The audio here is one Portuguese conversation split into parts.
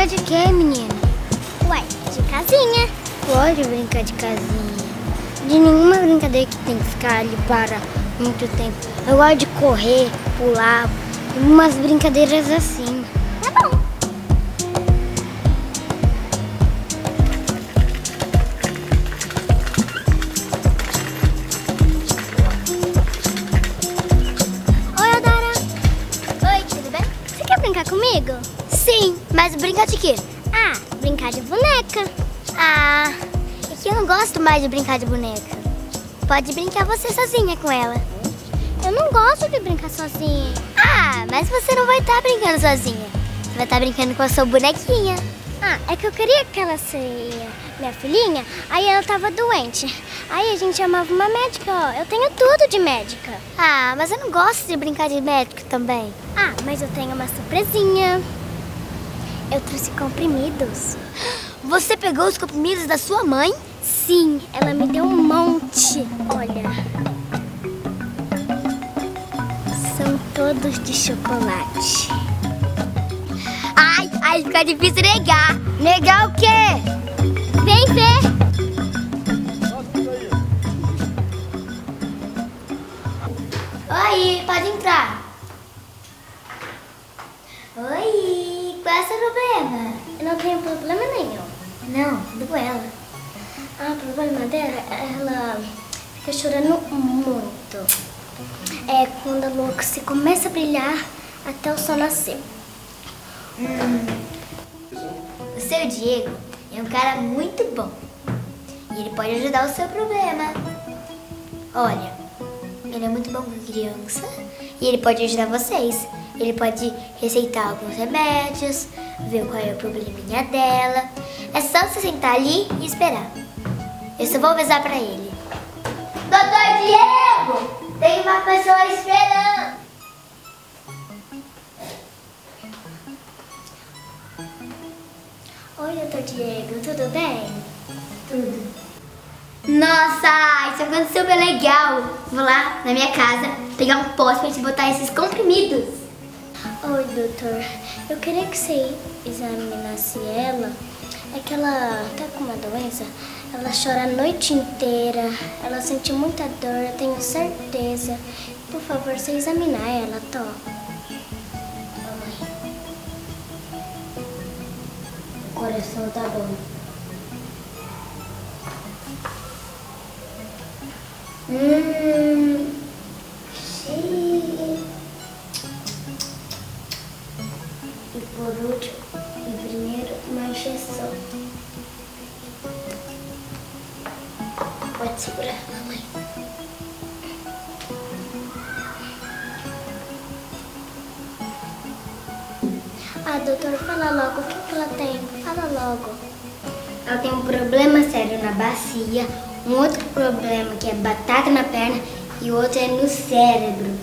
brincar de quê, menina? Ué, de casinha. Pode brincar de casinha. De nenhuma brincadeira que tem que ficar ali para muito tempo. Eu gosto de correr, pular, umas brincadeiras assim. Comigo? Sim, mas brincar de quê? Ah, brincar de boneca. Ah, é que eu não gosto mais de brincar de boneca. Pode brincar você sozinha com ela. Eu não gosto de brincar sozinha. Ah, mas você não vai estar brincando sozinha. Você vai estar brincando com a sua bonequinha. Ah, é que eu queria que ela seria minha filhinha, aí ela tava doente. Aí a gente chamava uma médica, ó. Eu tenho tudo de médica. Ah, mas eu não gosto de brincar de médico também. Ah, mas eu tenho uma surpresinha. Eu trouxe comprimidos. Você pegou os comprimidos da sua mãe? Sim, ela me deu um monte. Olha. São todos de chocolate. Ai, ai, fica difícil negar. Negar o quê? Seu problema? Eu não tenho problema nenhum. Não, com ela. Ah, o problema dela, ela fica chorando muito. É quando a lua se começa a brilhar até o sol nascer. O seu Diego é um cara muito bom. E ele pode ajudar o seu problema. Olha, ele é muito bom com criança e ele pode ajudar vocês. Ele pode receitar alguns remédios, ver qual é o probleminha dela. É só você sentar ali e esperar. Eu só vou avisar pra ele. Doutor Diego! Tem uma pessoa esperando! Oi, doutor Diego, tudo bem? Tudo. Nossa, isso aconteceu bem legal. Vou lá na minha casa pegar um pote pra gente botar esses comprimidos. Oi, doutor. Eu queria que você examinasse ela. É que ela tá com uma doença. Ela chora a noite inteira. Ela sente muita dor, eu tenho certeza. Por favor, você examinar ela, Tó. O coração tá bom. Hum. Último, e primeiro, uma injeção. Pode segurar, mamãe. Ah, doutor, fala logo. O que, que ela tem? Fala logo. Ela tem um problema sério na bacia, um outro problema que é batata na perna e outro é no cérebro.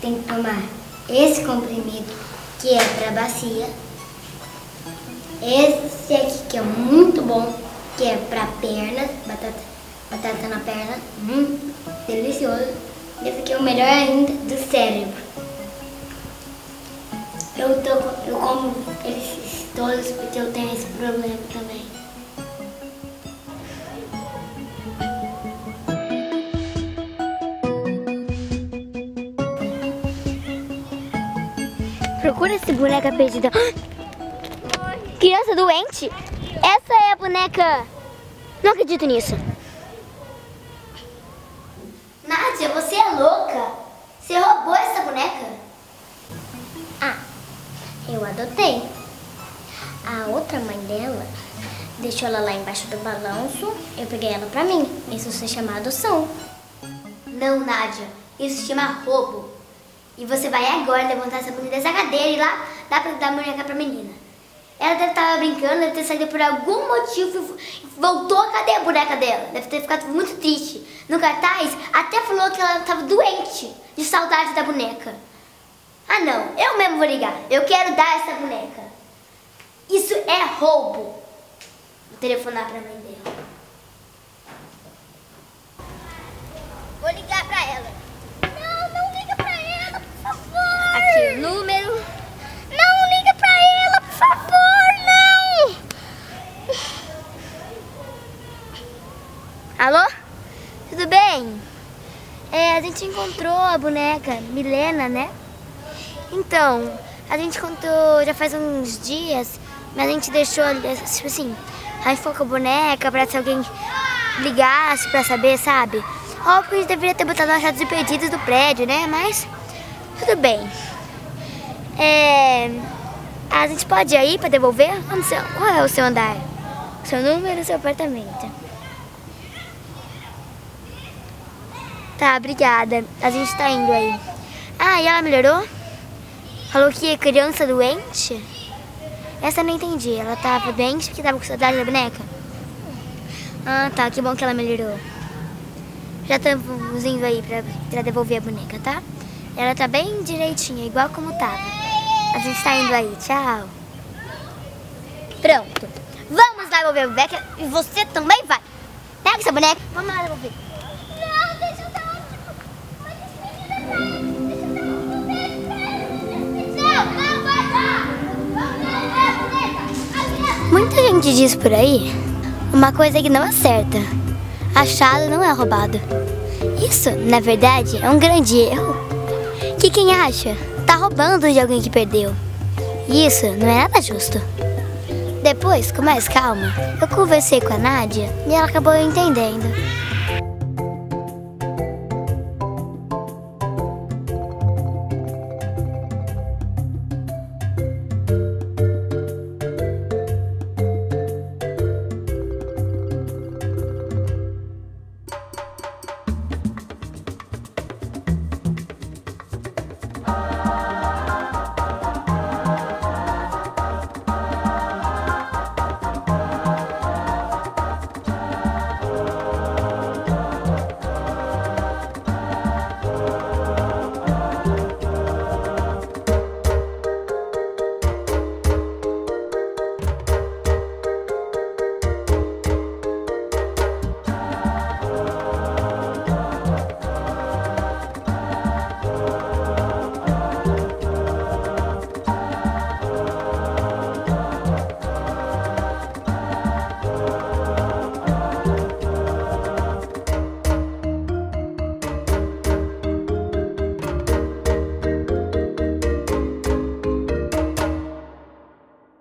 Tem que tomar esse comprimido que é para bacia, esse aqui que é muito bom, que é para perna, batata, batata na perna, hum, delicioso. Esse aqui é o melhor ainda do cérebro. Eu, tô, eu como eles todos porque eu tenho esse problema também. Boneca perdida. Criança doente? Essa é a boneca. Não acredito nisso. Nádia, você é louca. Você roubou essa boneca? Ah, eu adotei. A outra mãe dela deixou ela lá embaixo do balanço. Eu peguei ela pra mim. Isso se chama adoção. Não, Nádia. Isso se chama roubo. E você vai agora levantar essa bonita dessa cadeira e lá dá pra dar a boneca pra menina. Ela deve estar brincando, deve ter saído por algum motivo e voltou. Cadê a boneca dela? Deve ter ficado muito triste. No cartaz, até falou que ela estava doente, de saudade da boneca. Ah, não. Eu mesmo vou ligar. Eu quero dar essa boneca. Isso é roubo. Vou telefonar pra mãe dela. Vou ligar pra ela. número... Não, liga pra ela, por favor, não! Alô? Tudo bem? É, a gente encontrou a boneca Milena, né? Então, a gente contou já faz uns dias, mas a gente deixou, tipo assim, aí foca com a boneca pra se alguém ligasse pra saber, sabe? Óbvio que a gente deveria ter botado achados e perdidos do prédio, né? Mas tudo bem. É, a gente pode ir aí pra devolver? Qual é o seu andar? Seu número e seu apartamento. Tá, obrigada. A gente tá indo aí. Ah, e ela melhorou? Falou que é criança doente? Essa eu não entendi. Ela tava doente porque tava com saudade da boneca? Ah, tá. Que bom que ela melhorou. Já estamos indo aí pra, pra devolver a boneca, tá? Ela tá bem direitinha, igual como tava. A gente tá indo aí. Tchau. Pronto. Vamos lá devolver a boneca e você também vai. Pega essa boneca. Vamos lá devolver. Muita gente diz por aí uma coisa que não é certa. Achado não é roubado. Isso, na verdade, é um grande erro. Que quem acha tá roubando de alguém que perdeu. Isso não é nada justo. Depois, com mais calma, eu conversei com a Nádia e ela acabou entendendo.